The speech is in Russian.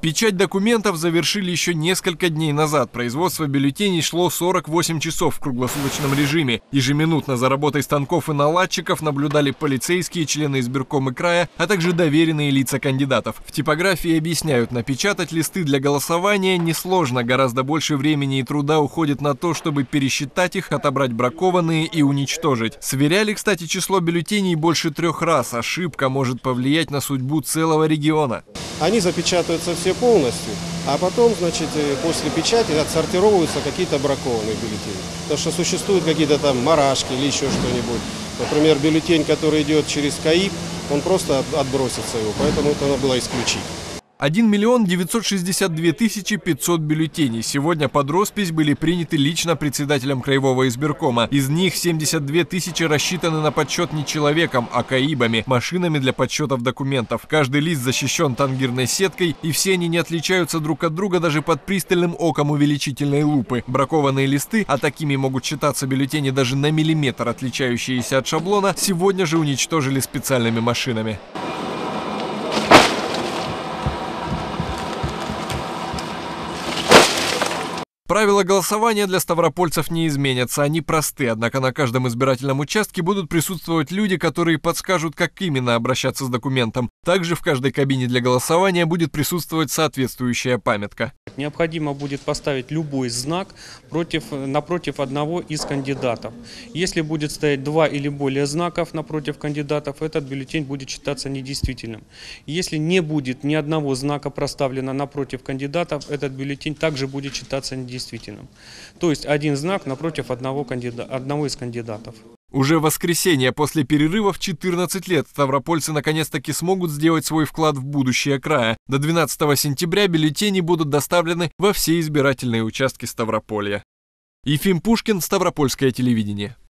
Печать документов завершили еще несколько дней назад. Производство бюллетеней шло 48 часов в круглосуточном режиме. Ежеминутно за работой станков и наладчиков наблюдали полицейские, члены избиркома края, а также доверенные лица кандидатов. В типографии объясняют, напечатать листы для голосования несложно. Гораздо больше времени и труда уходит на то, чтобы пересчитать их, отобрать бракованные и уничтожить. Сверяли, кстати, число бюллетеней больше трех раз. Ошибка может повлиять на судьбу целого региона. Они запечатываются все полностью, а потом, значит, э, после печати отсортировываются какие-то бракованные бюллетени. Потому что существуют какие-то там марашки или еще что-нибудь. Например, бюллетень, который идет через КАИП, он просто отбросится его, поэтому это надо было исключить. 1 миллион 962 тысячи 500 бюллетеней сегодня под роспись были приняты лично председателем Краевого избиркома. Из них 72 тысячи рассчитаны на подсчет не человеком, а КАИБами, машинами для подсчетов документов. Каждый лист защищен тангирной сеткой, и все они не отличаются друг от друга даже под пристальным оком увеличительной лупы. Бракованные листы, а такими могут считаться бюллетени даже на миллиметр отличающиеся от шаблона, сегодня же уничтожили специальными машинами. Правила голосования для ставропольцев не изменятся, они просты, однако на каждом избирательном участке будут присутствовать люди, которые подскажут, как именно обращаться с документом. Также в каждой кабине для голосования будет присутствовать соответствующая памятка. Необходимо будет поставить любой знак против, напротив одного из кандидатов. Если будет стоять два или более знаков напротив кандидатов, этот бюллетень будет считаться недействительным. Если не будет ни одного знака проставлено напротив кандидатов, этот бюллетень также будет считаться недействительным действительным. То есть один знак напротив одного, кандида... одного из кандидатов. Уже в воскресенье после перерыва в 14 лет ставропольцы наконец-таки смогут сделать свой вклад в будущее края. До 12 сентября бюллетени будут доставлены во все избирательные участки Ставрополья. Ефим Пушкин, Ставропольское телевидение.